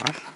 What?